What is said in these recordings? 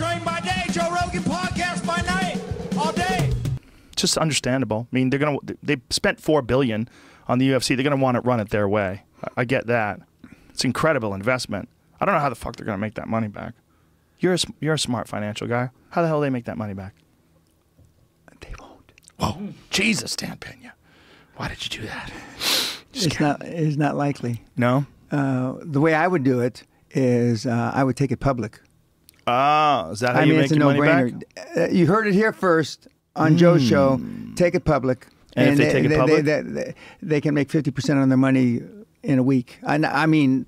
train by day, Joe Rogan podcast by night, all day. Just understandable. I mean, they're gonna they spent four billion on the UFC. They're gonna want to run it their way. I, I get that. It's incredible investment. I don't know how the fuck they're gonna make that money back. You're a, s- you're a smart financial guy. How the hell do they make that money back? They won't. Whoa, Jesus, Dan Peña. Why did you do that? It's not. It's not likely. No. Uh, the way I would do it is uh, I would take it public. Oh, is that how I you mean, make it's a your money back? no-brainer. Uh, you heard it here first on Joe's show. Take it public, Hmm. And if they take it public? they, they, they can make fifty percent on their money in a week. I, I mean,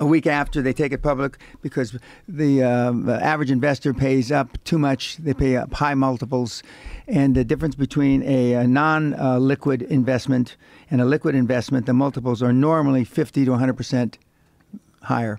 a week after they take it public because the, um, the average investor pays up too much. They pay up high multiples, and the difference between a, a non-liquid investment and a liquid investment, the multiples are normally fifty to one hundred percent higher.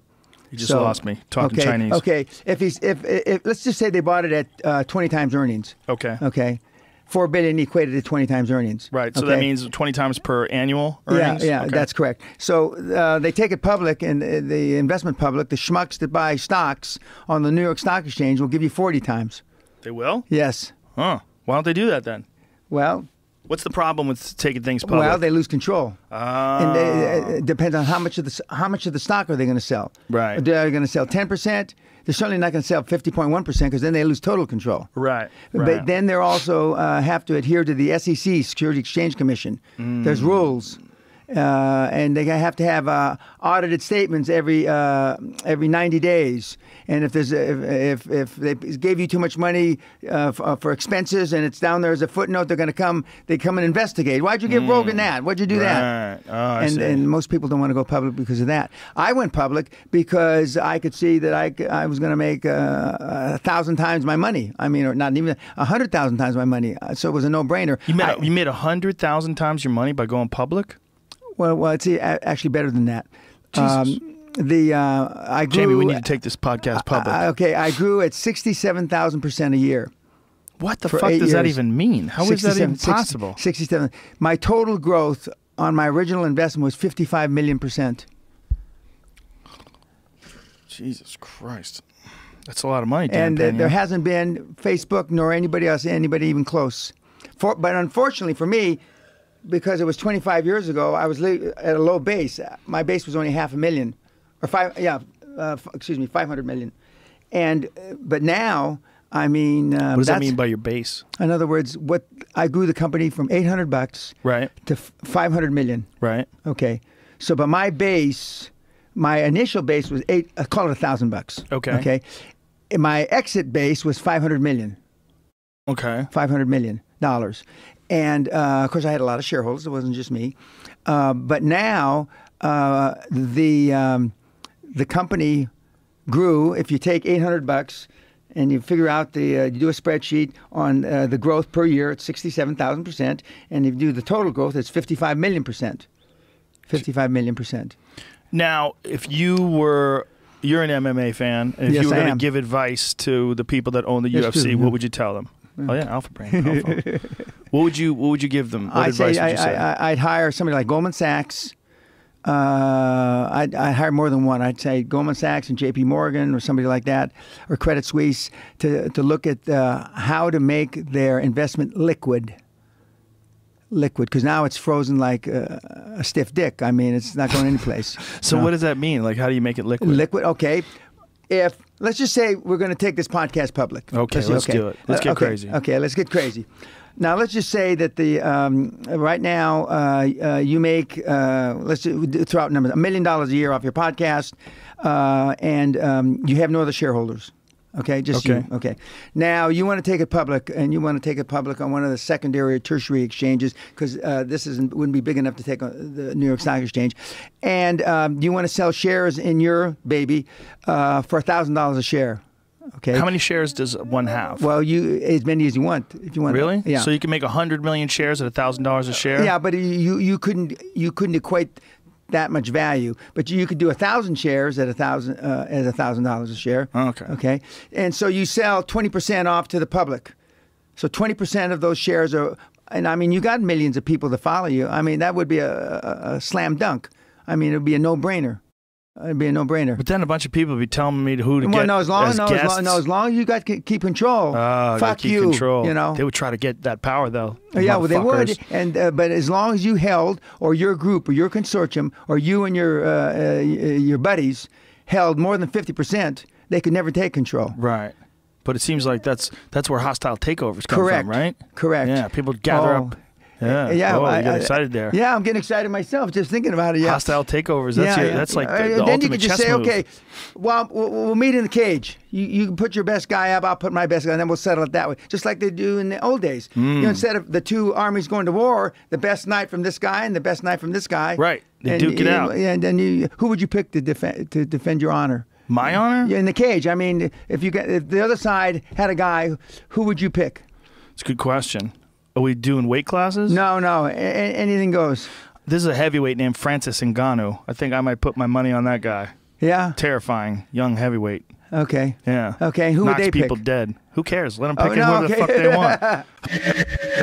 You just lost me talking okay, Chinese. Okay, if he's if, if let's just say they bought it at uh, twenty times earnings. Okay. Okay, four billion equated to twenty times earnings. Right. So okay? that means 20 times per annual earnings? Yeah, yeah, Okay. that's correct. So uh, they take it public, and uh, the investment public, the schmucks that buy stocks on the New York Stock Exchange, will give you forty times. They will? Yes. Huh. Why don't they do that then? Well, What's the problem with taking things public? well, they lose control. Ah. and they, it depends on how much of the how much of the stock are they going to sell. Right. They're going to sell ten percent. They're certainly not going to sell fifty point one percent because then they lose total control. right. But right. then they're also uh, have to adhere to the SEC, Security Exchange Commission. There's Mm. rules, uh, and they have to have uh, audited statements every uh, every 90 days. And if there's a, if, if if they gave you too much money uh, f- uh, for expenses and it's down there as a footnote, they're going to come. They come and investigate. Why'd you give Rogan that? Why'd you do that? Mm. Oh, and see. and most people don't want to go public because of that. I went public because I could see that I, I was going to make uh, a thousand times my money. I mean, or not even a hundred thousand times my money. So it was a no-brainer. you made I- you made a hundred thousand times your money by going public. Well, well, it's actually better than that. Jesus. the uh, I grew. Jamie, we need to take this podcast public. I- okay, I grew at sixty-seven thousand percent a year. what the fuck does that even mean? How is that even 67 possible? 67. My total growth on my original investment was fifty-five million percent. Jesus Christ. That's a lot of money, and uh, there hasn't been Facebook nor anybody else, anybody even close. For, but unfortunately for me, because it was 25 years ago, I was at a low base. My base was only half a million, or five. Yeah, uh, f- excuse me, 500 million. And uh, but now, I mean, uh, what does that mean by your base? In other words, what I grew the company from 800 bucks Right. to f- 500 million. Right. Okay, so but my base, my initial base was eight. I call it a thousand bucks. Okay. Okay, And my exit base was 500 million. Okay. 500 million dollars, and uh, of course I had a lot of shareholders. It wasn't just me, uh, but now uh, the um, the company grew. If you take 800 bucks. And you figure out the uh, you do a spreadsheet on uh, the growth per year it's sixty seven thousand percent, and if you do the total growth, it's fifty five million percent. Fifty five million percent. Now, if you were you're an MMA fan, and if Yes, you were going to give advice to the people that own the Yes, UFC, what would you tell them? Oh yeah, Alpha Brain. Alpha. what would you What would you give them? What I'd advice say, would you I, say? I, I'd hire somebody like Goldman Sachs. Uh, I'd, I'd hire more than one. I'd say Goldman Sachs and J.P. Morgan or somebody like that, or Credit Suisse, to to look at uh, how to make their investment liquid. Liquid, because now it's frozen like uh, a stiff dick. I mean, it's not going anyplace. so No. what does that mean? Like, how do you make it liquid? Liquid, okay. If let's just say we're going to take this podcast public. Okay, let's do it. Let's Uh, get okay, crazy. Okay, let's get crazy. Now let's just say that the um, right now uh, uh, you make uh, let's throw out numbers a million dollars a year off your podcast, uh, and um, you have no other shareholders. Okay, just Okay. you. Okay. Now you want to take it public, and you want to take it public on one of the secondary or tertiary exchanges because uh, this isn't wouldn't be big enough to take on the New York Stock Exchange, and um, you want to sell shares in your baby uh, for thousand dollars a share. Okay. How many shares does one have? Well, you as many as you want if you want. really? Yeah. So you can make hundred million shares at thousand dollars a share. Yeah, but you you couldn't you couldn't equate that much value, but you could do a thousand shares at a thousand uh, at a thousand dollars a share. Okay. Okay, and so you sell twenty percent off to the public. So twenty percent of those shares are, and I mean you got millions of people to follow you. I mean that would be a, a, a slam dunk. I mean it would be a no brainer. It'd be a no-brainer. But then a bunch of people would be telling me who to well, get no, as long, as no, as long, no, as long as you got to keep control. Gotta fuck keep you. control. You know. they would try to get that power though. Oh, yeah, well, they would, and uh, but as long as you held, or your group, or your consortium, or you and your uh, uh, your buddies held more than fifty percent, they could never take control. Right. But it seems like that's that's where hostile takeovers come Correct. from, right? Correct. Yeah, people gather Oh. up. Yeah. Yeah, Oh, I- you get excited there. Yeah, I'm getting excited myself just thinking about it. Yeah. Hostile takeovers. That's your, that's like the, Uh, the then ultimate you can just say, move. okay, well, we'll, we'll meet in the cage. You you can put your best guy up. I'll put my best guy, and then we'll settle it that way, just like they do in the old days. You Hmm. know, instead of the two armies going to war, the best knight from this guy and the best knight from this guy. Right. They and, duke it you- out. And then you, who would you pick to defend to defend your honor? My honor? Yeah, in the cage. I mean, if you get if the other side had a guy, who would you pick? It's a good question. Are we doing weight classes? No, no, a- a- anything goes. This is a heavyweight named Francis Ngannou. I think I might put my money on that guy. Yeah. Terrifying young heavyweight. Okay. Yeah. Okay, who would Knocks they pick? people dead. Who cares? Let them oh, pick Oh, in no, whoever the okay. fuck they want.